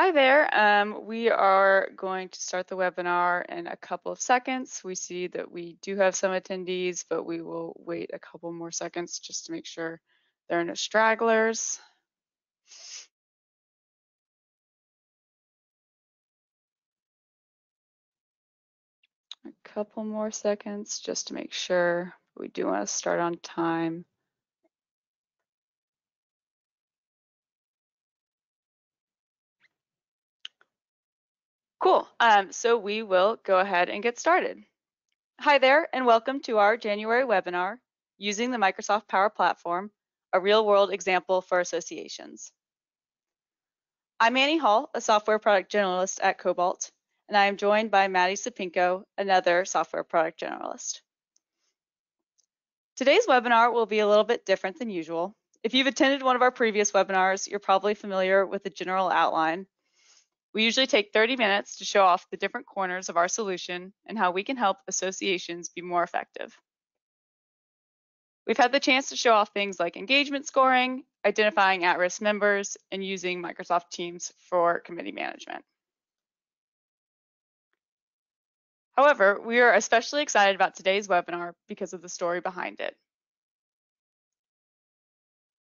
Hi there. Um, we are going to start the webinar in a couple of seconds. We see that we do have some attendees, but we will wait a couple more seconds just to make sure there are no stragglers. A couple more seconds just to make sure we do want to start on time. Cool. Um, so we will go ahead and get started. Hi there, and welcome to our January webinar, Using the Microsoft Power Platform, a real-world example for associations. I'm Annie Hall, a software product generalist at Cobalt, and I am joined by Maddie Sapinko, another software product generalist. Today's webinar will be a little bit different than usual. If you've attended one of our previous webinars, you're probably familiar with the general outline, we usually take 30 minutes to show off the different corners of our solution and how we can help associations be more effective. We've had the chance to show off things like engagement scoring, identifying at-risk members, and using Microsoft Teams for committee management. However, we are especially excited about today's webinar because of the story behind it.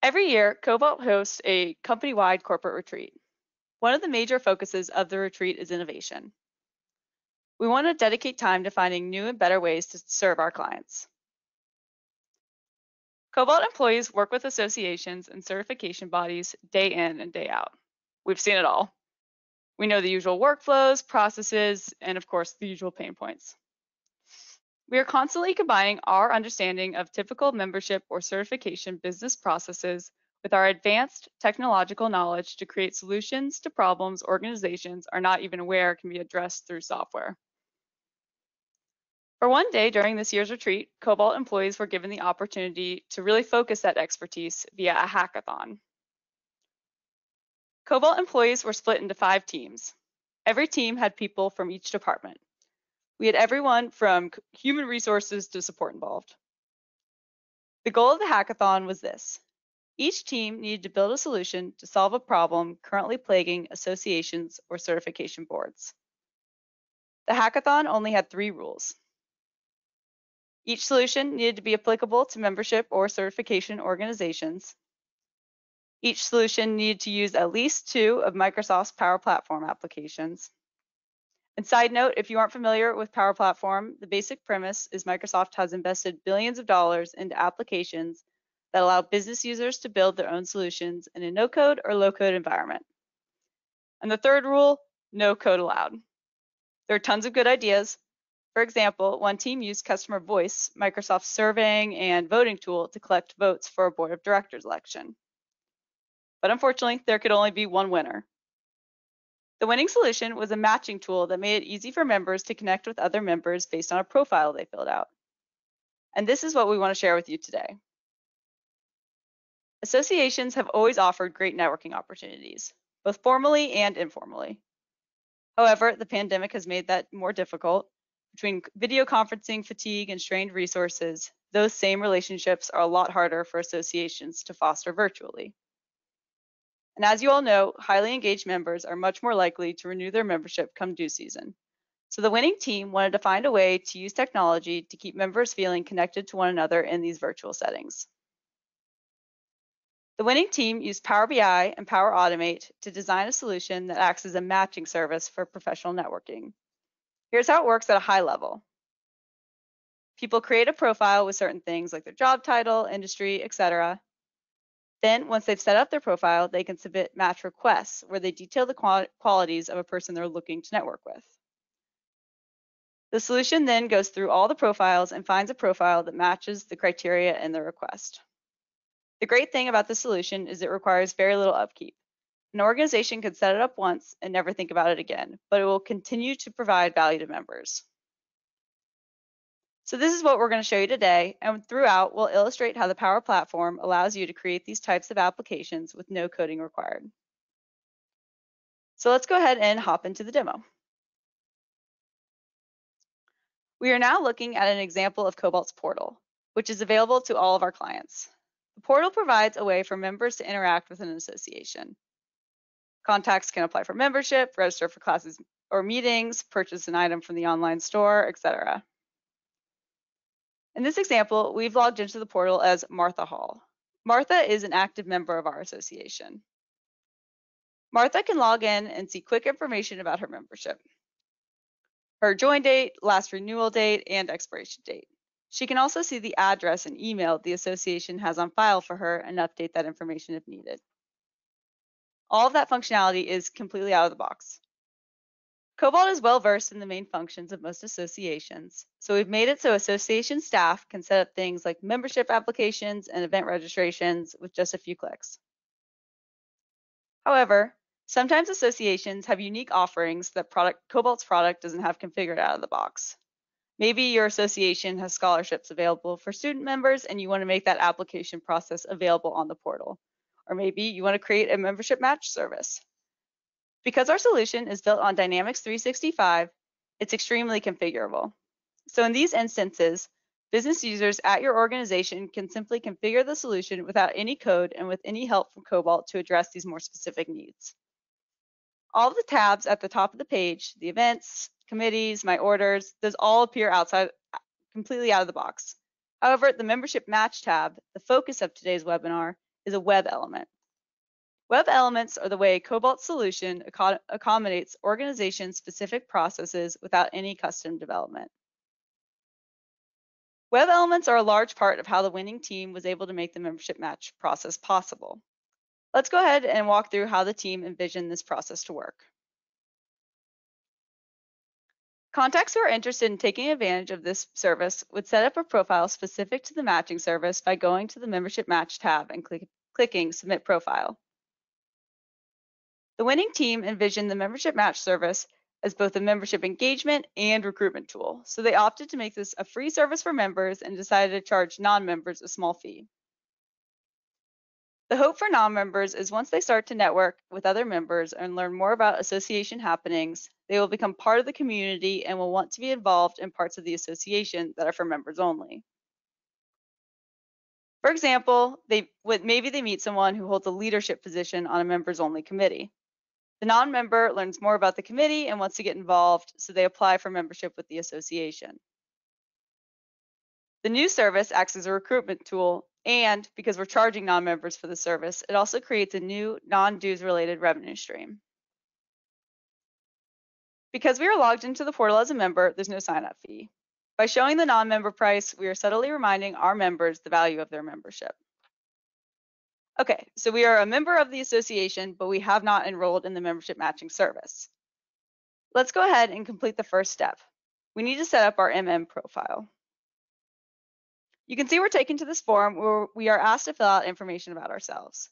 Every year, Cobalt hosts a company-wide corporate retreat. One of the major focuses of the retreat is innovation. We want to dedicate time to finding new and better ways to serve our clients. Cobalt employees work with associations and certification bodies day in and day out. We've seen it all. We know the usual workflows, processes, and of course, the usual pain points. We are constantly combining our understanding of typical membership or certification business processes with our advanced technological knowledge to create solutions to problems organizations are not even aware can be addressed through software. For one day during this year's retreat, Cobalt employees were given the opportunity to really focus that expertise via a hackathon. Cobalt employees were split into five teams. Every team had people from each department. We had everyone from human resources to support involved. The goal of the hackathon was this each team needed to build a solution to solve a problem currently plaguing associations or certification boards. The hackathon only had three rules. Each solution needed to be applicable to membership or certification organizations. Each solution needed to use at least two of Microsoft's Power Platform applications. And side note, if you aren't familiar with Power Platform, the basic premise is Microsoft has invested billions of dollars into applications that allow business users to build their own solutions in a no-code or low-code environment. And the third rule, no code allowed. There are tons of good ideas. For example, one team used Customer Voice, Microsoft's surveying and voting tool to collect votes for a board of directors election. But unfortunately, there could only be one winner. The winning solution was a matching tool that made it easy for members to connect with other members based on a profile they filled out. And this is what we want to share with you today. Associations have always offered great networking opportunities, both formally and informally. However, the pandemic has made that more difficult. Between video conferencing fatigue and strained resources, those same relationships are a lot harder for associations to foster virtually. And as you all know, highly engaged members are much more likely to renew their membership come due season. So the winning team wanted to find a way to use technology to keep members feeling connected to one another in these virtual settings. The winning team used Power BI and Power Automate to design a solution that acts as a matching service for professional networking. Here's how it works at a high level. People create a profile with certain things like their job title, industry, etc. Then, once they've set up their profile, they can submit match requests where they detail the qualities of a person they're looking to network with. The solution then goes through all the profiles and finds a profile that matches the criteria in the request. The great thing about the solution is it requires very little upkeep. An organization could set it up once and never think about it again, but it will continue to provide value to members. So this is what we're going to show you today, and throughout we'll illustrate how the Power Platform allows you to create these types of applications with no coding required. So let's go ahead and hop into the demo. We are now looking at an example of Cobalt's portal, which is available to all of our clients. The portal provides a way for members to interact with an association. Contacts can apply for membership, register for classes or meetings, purchase an item from the online store, etc. In this example, we've logged into the portal as Martha Hall. Martha is an active member of our association. Martha can log in and see quick information about her membership. Her join date, last renewal date, and expiration date. She can also see the address and email the association has on file for her and update that information if needed. All of that functionality is completely out of the box. Cobalt is well versed in the main functions of most associations, so we've made it so association staff can set up things like membership applications and event registrations with just a few clicks. However, sometimes associations have unique offerings that product, Cobalt's product doesn't have configured out of the box. Maybe your association has scholarships available for student members and you want to make that application process available on the portal. Or maybe you want to create a membership match service. Because our solution is built on Dynamics 365, it's extremely configurable. So in these instances, business users at your organization can simply configure the solution without any code and with any help from Cobalt to address these more specific needs. All the tabs at the top of the page, the events, committees, my orders, those all appear outside, uh, completely out of the box. However, the membership match tab, the focus of today's webinar, is a web element. Web elements are the way Cobalt solution accommodates organization-specific processes without any custom development. Web elements are a large part of how the winning team was able to make the membership match process possible. Let's go ahead and walk through how the team envisioned this process to work. Contacts who are interested in taking advantage of this service would set up a profile specific to the matching service by going to the Membership Match tab and click, clicking Submit Profile. The winning team envisioned the Membership Match service as both a membership engagement and recruitment tool, so they opted to make this a free service for members and decided to charge non-members a small fee. The hope for non-members is once they start to network with other members and learn more about association happenings, they will become part of the community and will want to be involved in parts of the association that are for members only. For example, they maybe they meet someone who holds a leadership position on a members only committee. The non-member learns more about the committee and wants to get involved, so they apply for membership with the association. The new service acts as a recruitment tool and because we're charging non-members for the service, it also creates a new non-dues related revenue stream. Because we are logged into the portal as a member, there's no sign-up fee. By showing the non-member price, we are subtly reminding our members the value of their membership. Okay, so we are a member of the association, but we have not enrolled in the membership matching service. Let's go ahead and complete the first step. We need to set up our MM profile. You can see we're taken to this form where we are asked to fill out information about ourselves.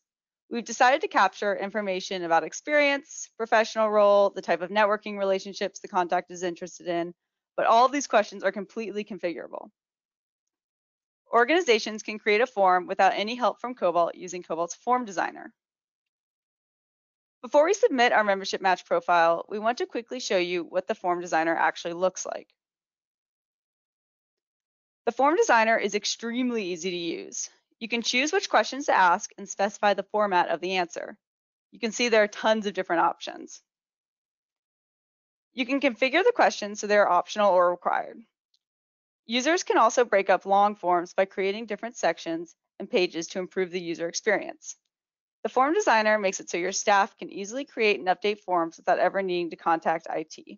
We've decided to capture information about experience, professional role, the type of networking relationships the contact is interested in, but all of these questions are completely configurable. Organizations can create a form without any help from Cobalt using Cobalt's form designer. Before we submit our membership match profile, we want to quickly show you what the form designer actually looks like. The form designer is extremely easy to use. You can choose which questions to ask and specify the format of the answer. You can see there are tons of different options. You can configure the questions so they're optional or required. Users can also break up long forms by creating different sections and pages to improve the user experience. The form designer makes it so your staff can easily create and update forms without ever needing to contact IT.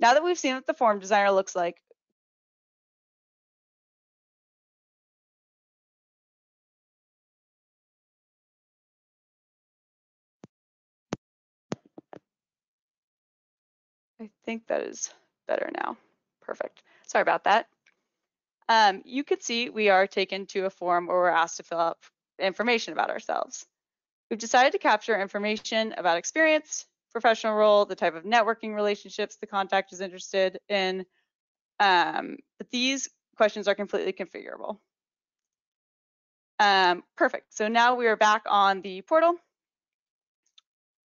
Now that we've seen what the form designer looks like, think that is better now. Perfect. Sorry about that. Um, you could see we are taken to a form where we're asked to fill out information about ourselves. We've decided to capture information about experience, professional role, the type of networking relationships the contact is interested in, um, but these questions are completely configurable. Um, perfect. So now we are back on the portal.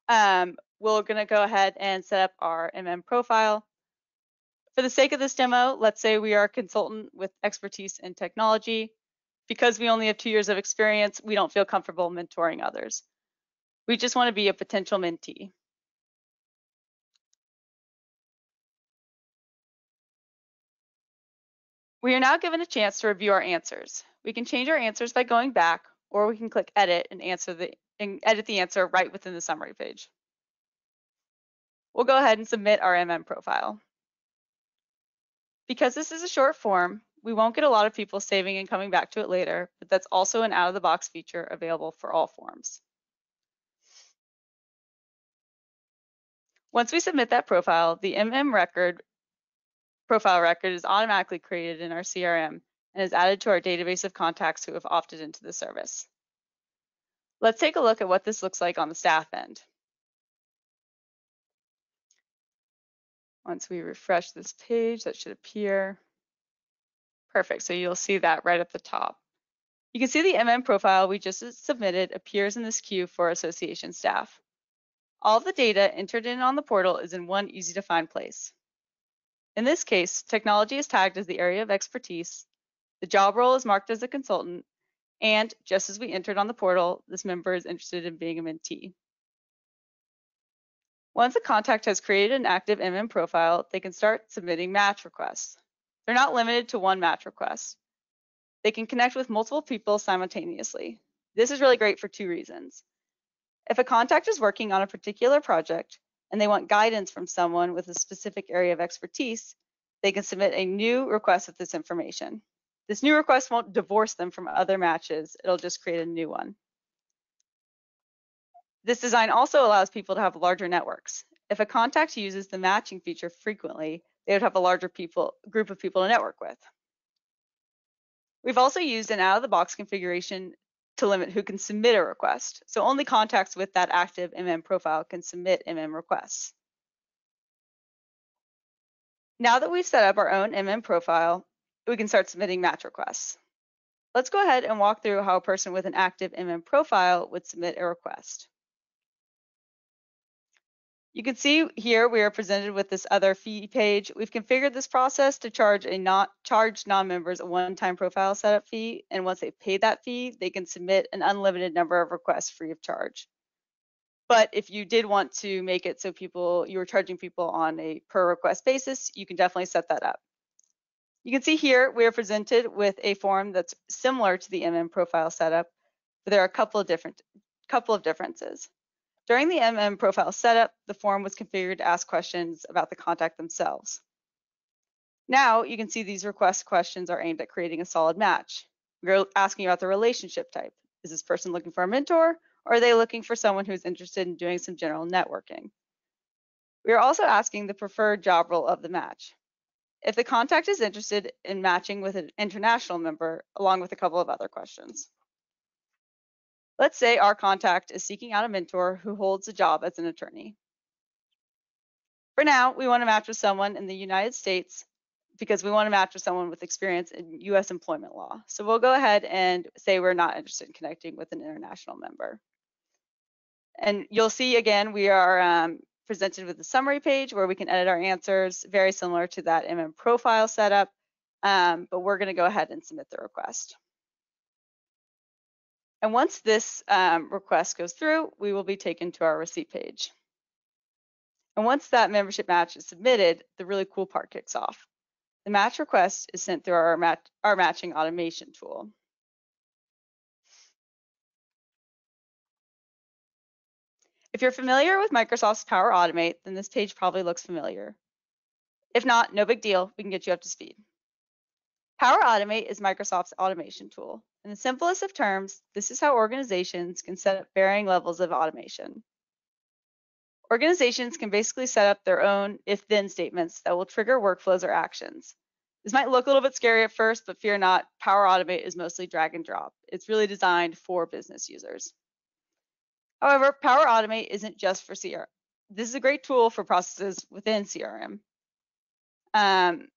Um, we're going to go ahead and set up our MM profile. For the sake of this demo, let's say we are a consultant with expertise in technology. Because we only have two years of experience, we don't feel comfortable mentoring others. We just want to be a potential mentee. We are now given a chance to review our answers. We can change our answers by going back, or we can click edit and answer the and edit the answer right within the summary page. We'll go ahead and submit our MM profile. Because this is a short form, we won't get a lot of people saving and coming back to it later, but that's also an out-of-the-box feature available for all forms. Once we submit that profile, the MM record profile record is automatically created in our CRM and is added to our database of contacts who have opted into the service. Let's take a look at what this looks like on the staff end. Once we refresh this page, that should appear. Perfect, so you'll see that right at the top. You can see the MM profile we just submitted appears in this queue for association staff. All the data entered in on the portal is in one easy to find place. In this case, technology is tagged as the area of expertise, the job role is marked as a consultant, and just as we entered on the portal, this member is interested in being a mentee. Once a contact has created an active MM profile, they can start submitting match requests. They're not limited to one match request. They can connect with multiple people simultaneously. This is really great for two reasons. If a contact is working on a particular project, and they want guidance from someone with a specific area of expertise, they can submit a new request with this information. This new request won't divorce them from other matches, it'll just create a new one. This design also allows people to have larger networks. If a contact uses the matching feature frequently, they would have a larger people, group of people to network with. We've also used an out-of-the-box configuration to limit who can submit a request. So only contacts with that active MM profile can submit MM requests. Now that we've set up our own MM profile, we can start submitting match requests. Let's go ahead and walk through how a person with an active MM profile would submit a request. You can see here we are presented with this other fee page. We've configured this process to charge a not charge non-members a one-time profile setup fee, and once they've paid that fee, they can submit an unlimited number of requests free of charge. But if you did want to make it so people you were charging people on a per request basis, you can definitely set that up. You can see here we are presented with a form that's similar to the MM profile setup, but there are a couple of different couple of differences. During the MM profile setup, the form was configured to ask questions about the contact themselves. Now you can see these request questions are aimed at creating a solid match. We're asking about the relationship type. Is this person looking for a mentor or are they looking for someone who's interested in doing some general networking? We are also asking the preferred job role of the match. If the contact is interested in matching with an international member, along with a couple of other questions. Let's say our contact is seeking out a mentor who holds a job as an attorney. For now, we want to match with someone in the United States because we want to match with someone with experience in US employment law. So we'll go ahead and say we're not interested in connecting with an international member. And you'll see again, we are um, presented with a summary page where we can edit our answers, very similar to that MM profile setup, um, but we're gonna go ahead and submit the request. And once this um, request goes through, we will be taken to our receipt page. And once that membership match is submitted, the really cool part kicks off. The match request is sent through our, our matching automation tool. If you're familiar with Microsoft's Power Automate, then this page probably looks familiar. If not, no big deal, we can get you up to speed. Power Automate is Microsoft's automation tool. In the simplest of terms, this is how organizations can set up varying levels of automation. Organizations can basically set up their own if-then statements that will trigger workflows or actions. This might look a little bit scary at first, but fear not, Power Automate is mostly drag and drop. It's really designed for business users. However, Power Automate isn't just for CRM. This is a great tool for processes within CRM. Um,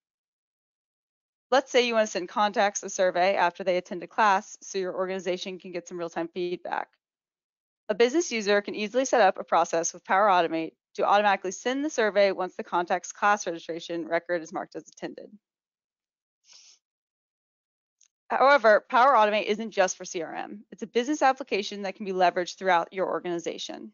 Let's say you want to send contacts a survey after they attend a class so your organization can get some real-time feedback. A business user can easily set up a process with Power Automate to automatically send the survey once the contact's class registration record is marked as attended. However, Power Automate isn't just for CRM. It's a business application that can be leveraged throughout your organization.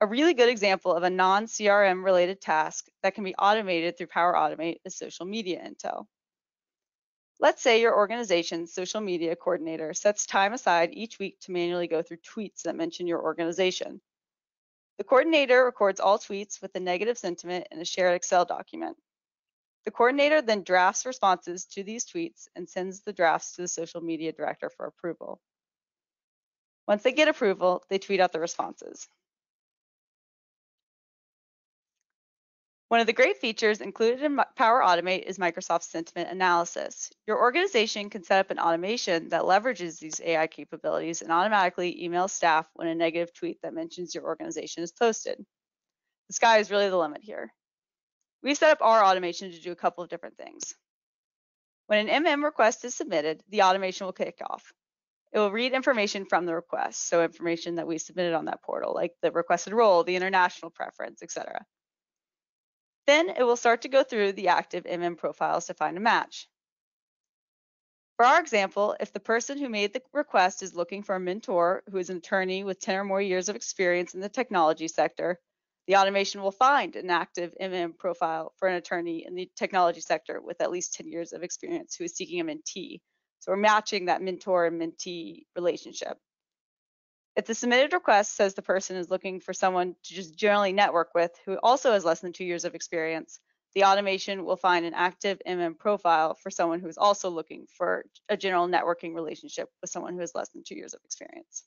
A really good example of a non-CRM related task that can be automated through Power Automate is social media intel. Let's say your organization's social media coordinator sets time aside each week to manually go through tweets that mention your organization. The coordinator records all tweets with a negative sentiment in a shared Excel document. The coordinator then drafts responses to these tweets and sends the drafts to the social media director for approval. Once they get approval, they tweet out the responses. One of the great features included in Power Automate is Microsoft Sentiment Analysis. Your organization can set up an automation that leverages these AI capabilities and automatically email staff when a negative tweet that mentions your organization is posted. The sky is really the limit here. We've set up our automation to do a couple of different things. When an MM request is submitted, the automation will kick off. It will read information from the request, so information that we submitted on that portal, like the requested role, the international preference, etc. Then it will start to go through the active MM profiles to find a match. For our example, if the person who made the request is looking for a mentor who is an attorney with 10 or more years of experience in the technology sector, the automation will find an active MM profile for an attorney in the technology sector with at least 10 years of experience who is seeking a mentee. So we're matching that mentor and mentee relationship. If the submitted request says the person is looking for someone to just generally network with who also has less than two years of experience, the automation will find an active MM profile for someone who is also looking for a general networking relationship with someone who has less than two years of experience.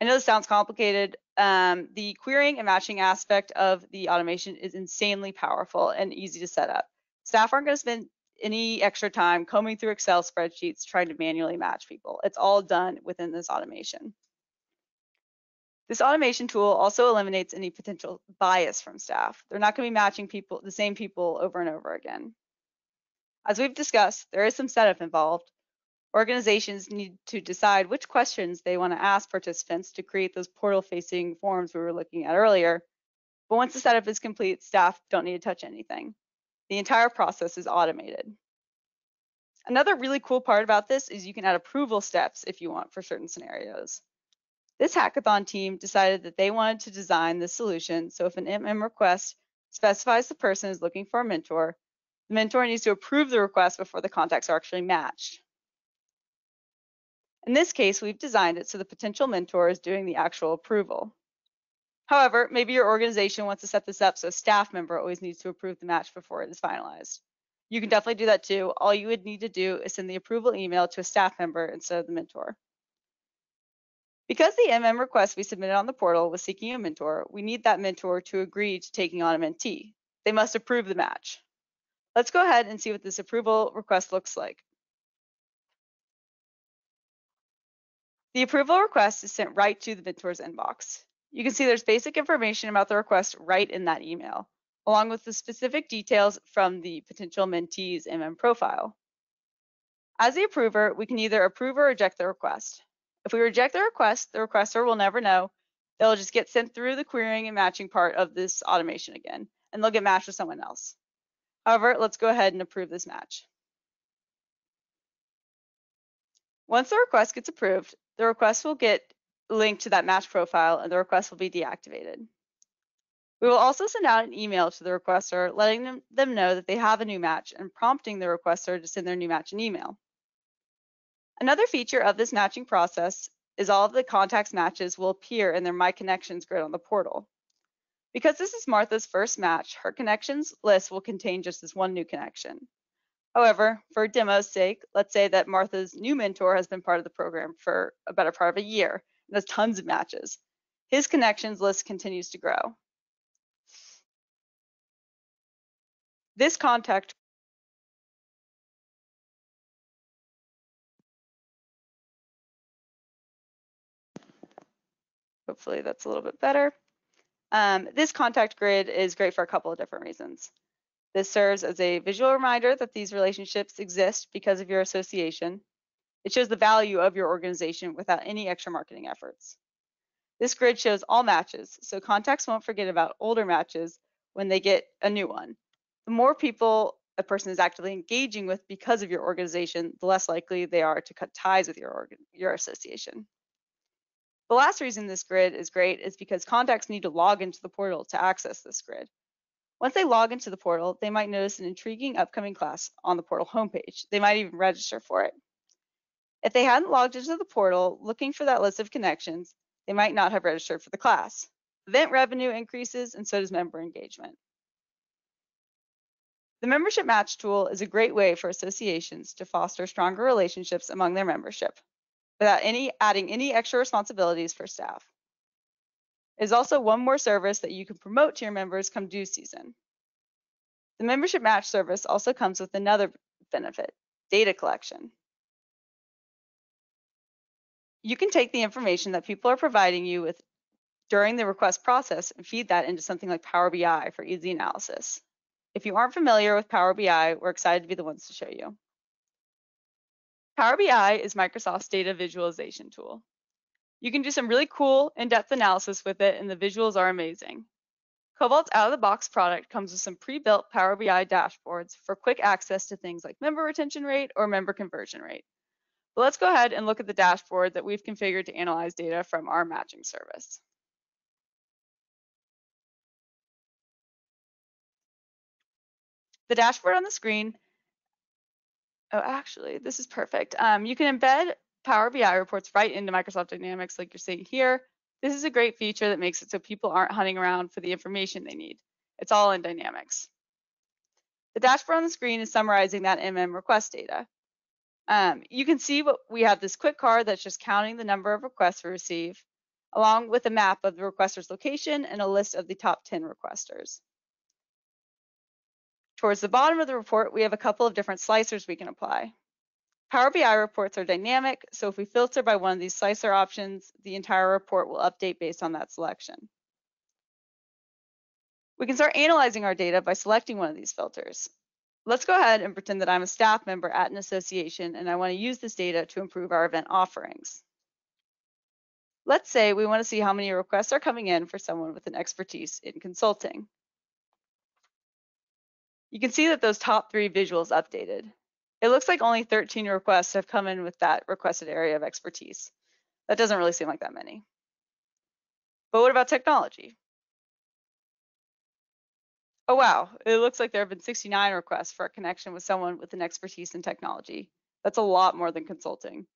I know this sounds complicated. Um, the querying and matching aspect of the automation is insanely powerful and easy to set up. Staff aren't going to spend any extra time combing through Excel spreadsheets trying to manually match people. It's all done within this automation. This automation tool also eliminates any potential bias from staff. They're not going to be matching people, the same people over and over again. As we've discussed, there is some setup involved. Organizations need to decide which questions they want to ask participants to create those portal-facing forms we were looking at earlier. But once the setup is complete, staff don't need to touch anything. The entire process is automated. Another really cool part about this is you can add approval steps if you want for certain scenarios. This hackathon team decided that they wanted to design the solution so if an MM request specifies the person is looking for a mentor, the mentor needs to approve the request before the contacts are actually matched. In this case, we've designed it so the potential mentor is doing the actual approval. However, maybe your organization wants to set this up so a staff member always needs to approve the match before it is finalized. You can definitely do that too. All you would need to do is send the approval email to a staff member instead of the mentor. Because the MM request we submitted on the portal was seeking a mentor, we need that mentor to agree to taking on a mentee. They must approve the match. Let's go ahead and see what this approval request looks like. The approval request is sent right to the mentor's inbox. You can see there's basic information about the request right in that email, along with the specific details from the potential mentee's MM profile. As the approver, we can either approve or reject the request. If we reject the request, the requester will never know. They'll just get sent through the querying and matching part of this automation again, and they'll get matched with someone else. However, let's go ahead and approve this match. Once the request gets approved, the request will get linked to that match profile and the request will be deactivated. We will also send out an email to the requester letting them, them know that they have a new match and prompting the requester to send their new match an email. Another feature of this matching process is all of the contacts matches will appear in their My Connections grid on the portal. Because this is Martha's first match, her connections list will contain just this one new connection. However, for demo's sake, let's say that Martha's new mentor has been part of the program for a better part of a year has tons of matches. His connections list continues to grow. This contact Hopefully that's a little bit better. Um, this contact grid is great for a couple of different reasons. This serves as a visual reminder that these relationships exist because of your association. It shows the value of your organization without any extra marketing efforts. This grid shows all matches, so contacts won't forget about older matches when they get a new one. The more people a person is actively engaging with because of your organization, the less likely they are to cut ties with your your association. The last reason this grid is great is because contacts need to log into the portal to access this grid. Once they log into the portal, they might notice an intriguing upcoming class on the portal homepage. They might even register for it. If they hadn't logged into the portal looking for that list of connections, they might not have registered for the class. Event revenue increases and so does member engagement. The membership match tool is a great way for associations to foster stronger relationships among their membership without any adding any extra responsibilities for staff. It is also one more service that you can promote to your members come due season. The membership match service also comes with another benefit, data collection. You can take the information that people are providing you with during the request process and feed that into something like Power BI for easy analysis. If you aren't familiar with Power BI, we're excited to be the ones to show you. Power BI is Microsoft's data visualization tool. You can do some really cool in-depth analysis with it and the visuals are amazing. Cobalt's out-of-the-box product comes with some pre-built Power BI dashboards for quick access to things like member retention rate or member conversion rate. Let's go ahead and look at the dashboard that we've configured to analyze data from our matching service. The dashboard on the screen, oh, actually, this is perfect. Um, you can embed Power BI reports right into Microsoft Dynamics like you're seeing here. This is a great feature that makes it so people aren't hunting around for the information they need. It's all in Dynamics. The dashboard on the screen is summarizing that MM request data. Um, you can see what we have this quick card that's just counting the number of requests we receive, along with a map of the requester's location and a list of the top 10 requesters. Towards the bottom of the report, we have a couple of different slicers we can apply. Power BI reports are dynamic, so if we filter by one of these slicer options, the entire report will update based on that selection. We can start analyzing our data by selecting one of these filters. Let's go ahead and pretend that I'm a staff member at an association and I want to use this data to improve our event offerings. Let's say we want to see how many requests are coming in for someone with an expertise in consulting. You can see that those top three visuals updated. It looks like only 13 requests have come in with that requested area of expertise. That doesn't really seem like that many. But what about technology? Oh, wow. It looks like there have been 69 requests for a connection with someone with an expertise in technology. That's a lot more than consulting.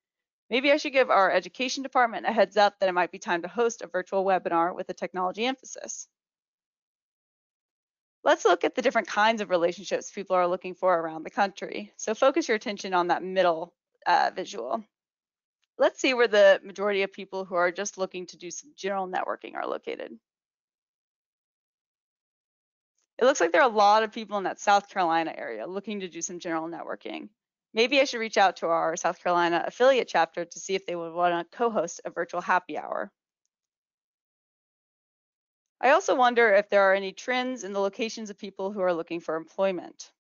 Maybe I should give our education department a heads up that it might be time to host a virtual webinar with a technology emphasis. Let's look at the different kinds of relationships people are looking for around the country. So focus your attention on that middle uh, visual. Let's see where the majority of people who are just looking to do some general networking are located. It looks like there are a lot of people in that South Carolina area looking to do some general networking. Maybe I should reach out to our South Carolina affiliate chapter to see if they would want to co-host a virtual happy hour. I also wonder if there are any trends in the locations of people who are looking for employment.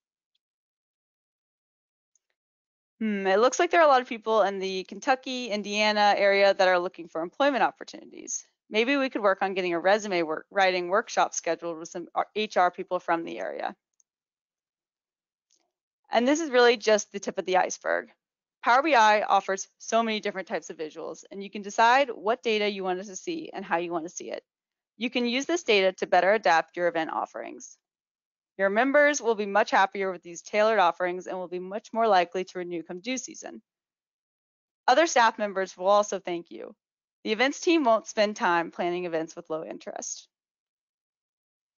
Hmm, it looks like there are a lot of people in the Kentucky, Indiana area that are looking for employment opportunities. Maybe we could work on getting a resume work, writing workshop scheduled with some uh, HR people from the area. And this is really just the tip of the iceberg. Power BI offers so many different types of visuals, and you can decide what data you want to see and how you want to see it. You can use this data to better adapt your event offerings. Your members will be much happier with these tailored offerings and will be much more likely to renew come due season. Other staff members will also thank you. The events team won't spend time planning events with low interest.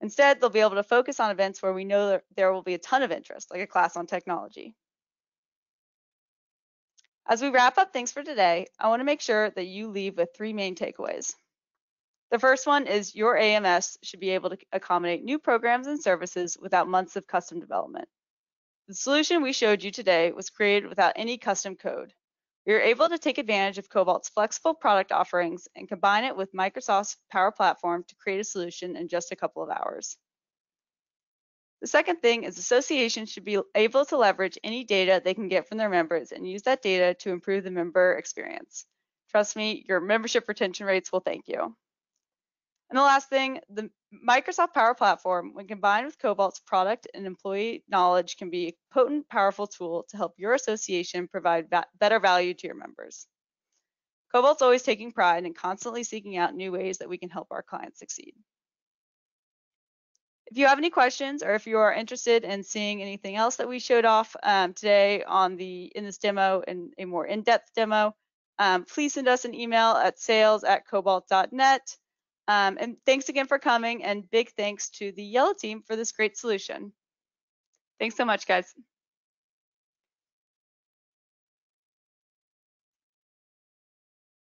Instead, they'll be able to focus on events where we know there will be a ton of interest, like a class on technology. As we wrap up things for today, I want to make sure that you leave with three main takeaways. The first one is your AMS should be able to accommodate new programs and services without months of custom development. The solution we showed you today was created without any custom code. We are able to take advantage of Cobalt's flexible product offerings and combine it with Microsoft's Power Platform to create a solution in just a couple of hours. The second thing is associations should be able to leverage any data they can get from their members and use that data to improve the member experience. Trust me, your membership retention rates will thank you. And the last thing, the Microsoft Power Platform, when combined with Cobalt's product and employee knowledge, can be a potent, powerful tool to help your association provide va- better value to your members. Cobalt's always taking pride in constantly seeking out new ways that we can help our clients succeed. If you have any questions or if you are interested in seeing anything else that we showed off um, today on the in this demo and a more in-depth demo, um, please send us an email at sales at cobalt.net. Um, and thanks again for coming and big thanks to the Yellow team for this great solution. Thanks so much, guys.